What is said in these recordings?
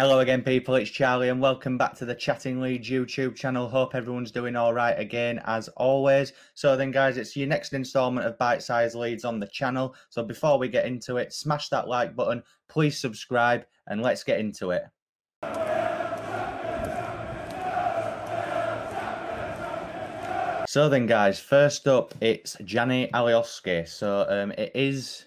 Hello again, people. It's Charlie, and welcome back to the Chatting Leeds YouTube channel. Hope everyone's doing all right again, as always. So, then, guys, it's your next installment of Bite Size Leeds on the channel. So, before we get into it, smash that like button, please subscribe, and let's get into it. So, then, guys, first up, it's Gjanni Alioski. So, um, it is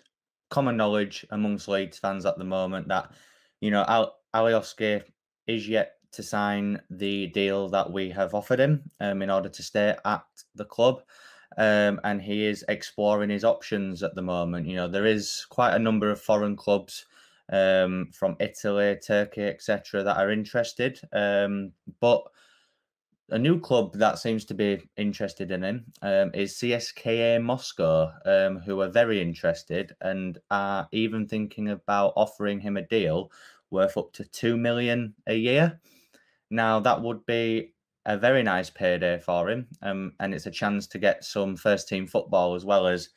common knowledge amongst Leeds fans at the moment that, you know, Al- Alioski is yet to sign the deal that we have offered him um, in order to stay at the club. Um, and he is exploring his options at the moment. You know, there is quite a number of foreign clubs um, from Italy, Turkey, etc., that are interested. Um, but a new club that seems to be interested in him um, is CSKA Moscow, um, who are very interested and are even thinking about offering him a deal worth up to 2 million a year. Now, that would be a very nice payday for him. Um, and it's a chance to get some first team football as well as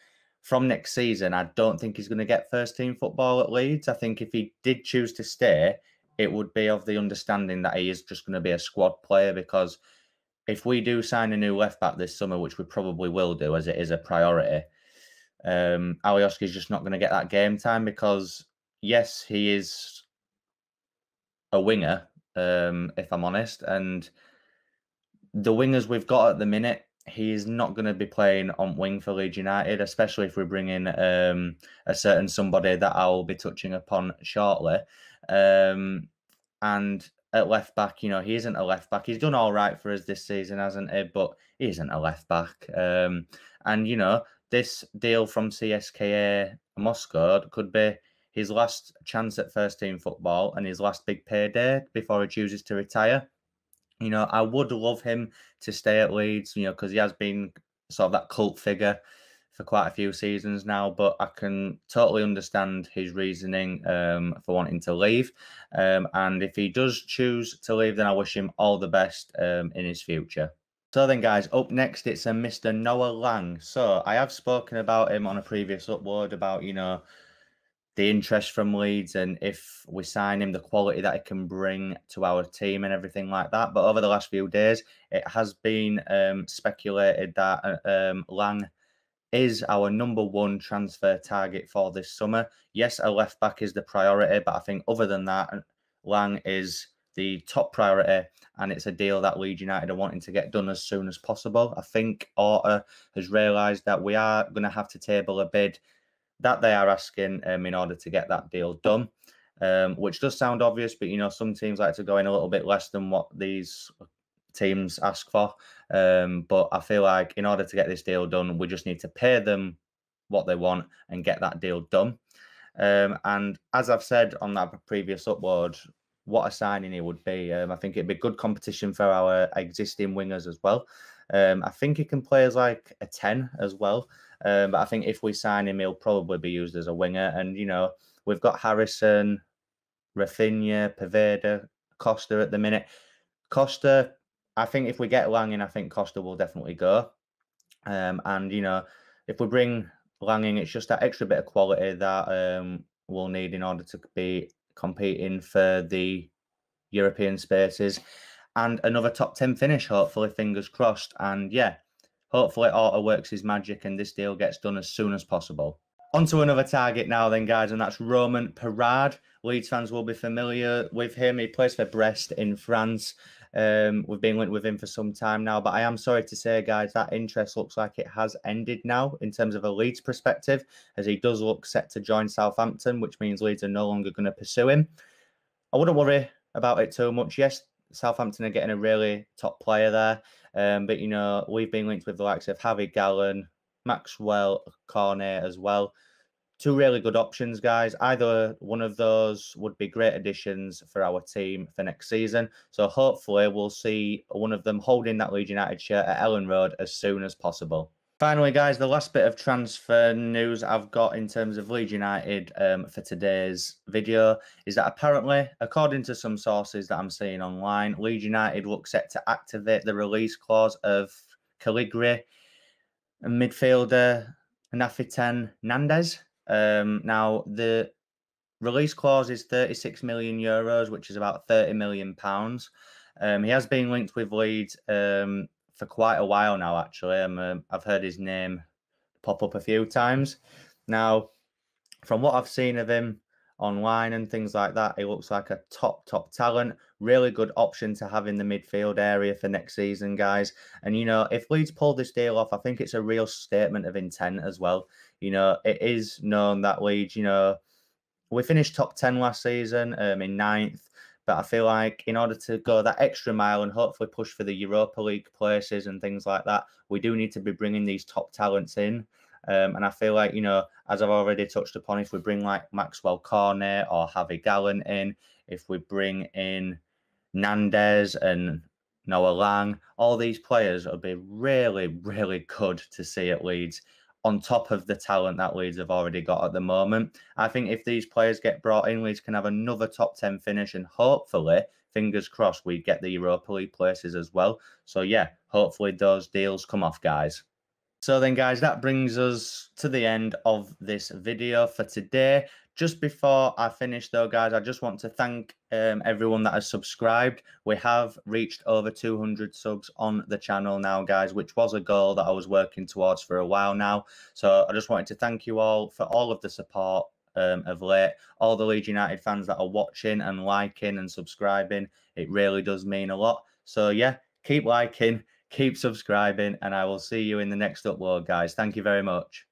from next season. I don't think he's going to get first team football at Leeds. I think if he did choose to stay, it would be of the understanding that he is just going to be a squad player because if we do sign a new left back this summer, which we probably will do as it is a priority, um, Alioski is just not going to get that game time because, yes, he is a winger, um, if I'm honest. And the wingers we've got at the minute, he's not going to be playing on wing for Leeds United, especially if we bring in um, a certain somebody that I'll be touching upon shortly. Um, and at left back, you know, he isn't a left back. He's done all right for us this season, hasn't he? But he isn't a left back. Um, and, you know, this deal from CSKA Moscow could be his last chance at first team football and his last big payday before he chooses to retire. You know, I would love him to stay at Leeds, you know, because he has been sort of that cult figure for quite a few seasons now, but I can totally understand his reasoning um, for wanting to leave. Um, and if he does choose to leave, then I wish him all the best um, in his future. So then, guys, up next, it's a Mr. Noa Lang. So I have spoken about him on a previous upload about, you know, the interest from Leeds and if we sign him, the quality that he can bring to our team and everything like that. But over the last few days, it has been um, speculated that uh, um, Lang is our number one transfer target for this summer. Yes, a left back is the priority, but I think other than that, Lang is the top priority, and it's a deal that Leeds United are wanting to get done as soon as possible. I think Orta has realised that we are going to have to table a bid that they are asking um, in order to get that deal done. Um, which does sound obvious, but you know some teams like to go in a little bit less than what these teams ask for. Um, but I feel like in order to get this deal done, we just need to pay them what they want and get that deal done. Um, and as I've said on that previous upload, what a signing it would be. Um, I think it'd be good competition for our existing wingers as well. Um, I think he can play as like a 10 as well. Um, but I think if we sign him, he'll probably be used as a winger. And, you know, we've got Harrison, Raphinha, Poveda, Costa at the minute. Costa, I think if we get Lang in, I think Costa will definitely go. Um, and, you know, if we bring Lang in, it's just that extra bit of quality that um, we'll need in order to be competing for the European spaces and another top 10 finish, hopefully, fingers crossed. And yeah, hopefully, Orta works his magic and this deal gets done as soon as possible. On to another target now, then, guys, and that's Romain Perraud. Leeds fans will be familiar with him. He plays for Brest in France. Um, we've been linked with him for some time now, but I am sorry to say, guys, that interest looks like it has ended now in terms of a Leeds perspective, as he does look set to join Southampton, which means Leeds are no longer going to pursue him. I wouldn't worry about it too much. Yes, Southampton are getting a really top player there. Um, but you know, we've been linked with the likes of Javi Galán, Maxwell Cornet as well. Two really good options, guys. Either one of those would be great additions for our team for next season. So hopefully we'll see one of them holding that Leeds United shirt at Elland Road as soon as possible. Finally, guys, the last bit of transfer news I've got in terms of Leeds United um, for today's video is that apparently, according to some sources that I'm seeing online, Leeds United look set to activate the release clause of Cagliari, midfielder Nahitan Nandez. Um, now, the release clause is 36 million euros, which is about 30 million pounds. Um, he has been linked with Leeds um, for quite a while now, actually. Um, I've heard his name pop up a few times. Now, from what I've seen of him online and things like that, he looks like a top, top talent. Really good option to have in the midfield area for next season, guys. And, you know, if Leeds pull this deal off, I think it's a real statement of intent as well. You know, it is known that Leeds, you know, we finished top 10 last season um, in ninth. But I feel like in order to go that extra mile and hopefully push for the Europa League places and things like that, we do need to be bringing these top talents in. Um, and I feel like, you know, as I've already touched upon, if we bring like Maxwell Cornet or Javi Galán in, if we bring in Nandez and Noa Lang, all these players would be really, really good to see at Leeds on top of the talent that Leeds have already got at the moment. I think if these players get brought in, Leeds can have another top 10 finish and hopefully, fingers crossed, we get the Europa League places as well. So, yeah, hopefully those deals come off, guys. So then, guys, that brings us to the end of this video for today. Just before I finish, though, guys, I just want to thank um, everyone that has subscribed. We have reached over 200 subs on the channel now, guys, which was a goal that I was working towards for a while now. So I just wanted to thank you all for all of the support um, of late. All the Leeds United fans that are watching and liking and subscribing, it really does mean a lot. So, yeah, keep liking keep subscribing, and I will see you in the next upload, guys. Thank you very much.